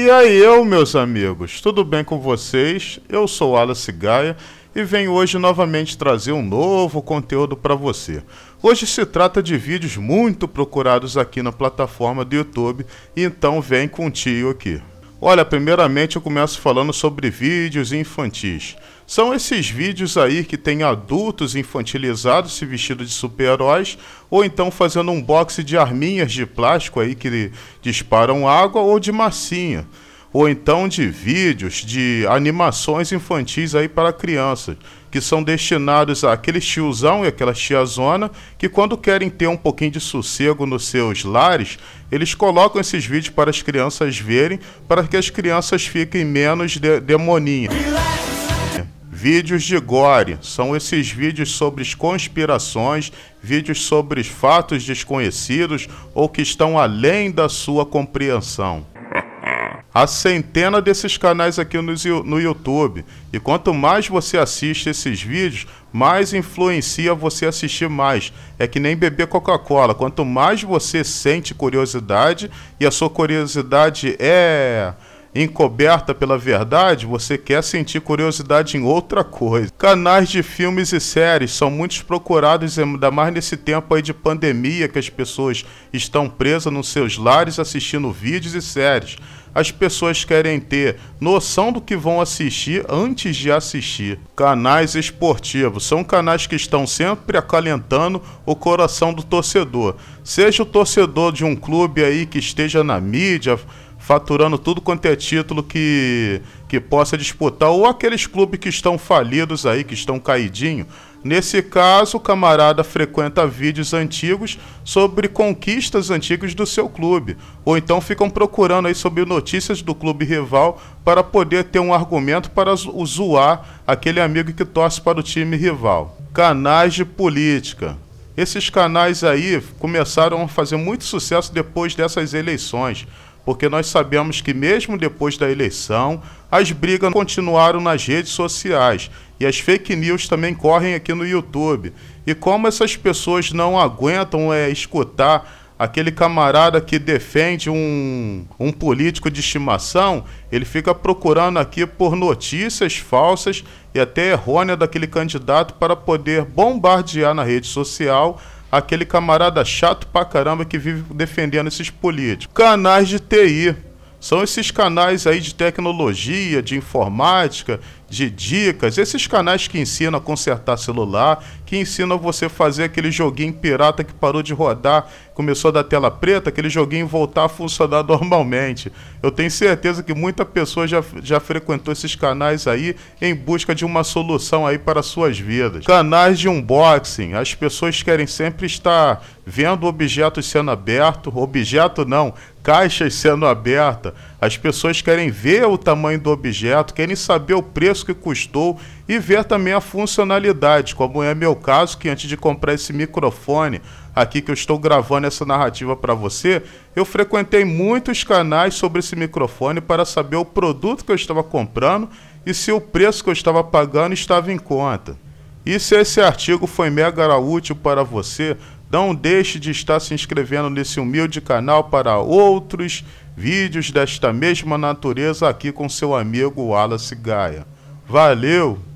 E aí, eu, meus amigos, tudo bem com vocês? Eu sou Wallace Gaia e venho hoje novamente trazer um novo conteúdo para você. Hoje se trata de vídeos muito procurados aqui na plataforma do YouTube, então vem com o tio aqui. Olha, primeiramente eu começo falando sobre vídeos infantis. São esses vídeos aí que tem adultos infantilizados se vestindo de super-heróis ou então fazendo um boxe de arminhas de plástico aí que disparam água ou de massinha ou então de vídeos de animações infantis aí para crianças, que são destinados àquele tiozão e aquela tiazona que quando querem ter um pouquinho de sossego nos seus lares, eles colocam esses vídeos para as crianças verem, para que as crianças fiquem menos de demoninhas. Vídeos de gore são esses vídeos sobre conspirações, vídeos sobre fatos desconhecidos ou que estão além da sua compreensão a centena desses canais aqui no, no YouTube. E quanto mais você assiste esses vídeos, mais influencia você assistir mais. É que nem beber Coca-Cola. Quanto mais você sente curiosidade e a sua curiosidade é encoberta pela verdade, você quer sentir curiosidade em outra coisa. Canais de filmes e séries são muito procurados, ainda mais nesse tempo aí de pandemia que as pessoas estão presas nos seus lares assistindo vídeos e séries as pessoas querem ter noção do que vão assistir antes de assistir. Canais esportivos são canais que estão sempre acalentando o coração do torcedor. Seja o torcedor de um clube aí que esteja na mídia, faturando tudo quanto é título que, que possa disputar, ou aqueles clubes que estão falidos aí, que estão caidinho. Nesse caso, o camarada frequenta vídeos antigos sobre conquistas antigas do seu clube, ou então ficam procurando aí sobre notícias do clube rival para poder ter um argumento para zoar aquele amigo que torce para o time rival. Canais de política. Esses canais aí começaram a fazer muito sucesso depois dessas eleições porque nós sabemos que mesmo depois da eleição, as brigas continuaram nas redes sociais e as fake news também correm aqui no YouTube. E como essas pessoas não aguentam é, escutar aquele camarada que defende um, um político de estimação, ele fica procurando aqui por notícias falsas e até errôneas daquele candidato para poder bombardear na rede social aquele camarada chato pra caramba que vive defendendo esses políticos. Canais de TI. São esses canais aí de tecnologia, de informática, de dicas, esses canais que ensinam a consertar celular, que ensinam você fazer aquele joguinho pirata que parou de rodar, começou da tela preta, aquele joguinho voltar a funcionar normalmente. Eu tenho certeza que muita pessoa já, já frequentou esses canais aí em busca de uma solução aí para suas vidas. Canais de unboxing, as pessoas querem sempre estar vendo objetos sendo aberto, objeto não, caixas sendo aberta. As pessoas querem ver o tamanho do objeto, querem saber o preço que custou e ver também a funcionalidade, como é meu caso, que antes de comprar esse microfone aqui que eu estou gravando essa narrativa para você, eu frequentei muitos canais sobre esse microfone para saber o produto que eu estava comprando e se o preço que eu estava pagando estava em conta. E se esse artigo foi mega útil para você, não deixe de estar se inscrevendo nesse humilde canal para outros vídeos desta mesma natureza aqui com seu amigo Wallace Gaia. Valeu!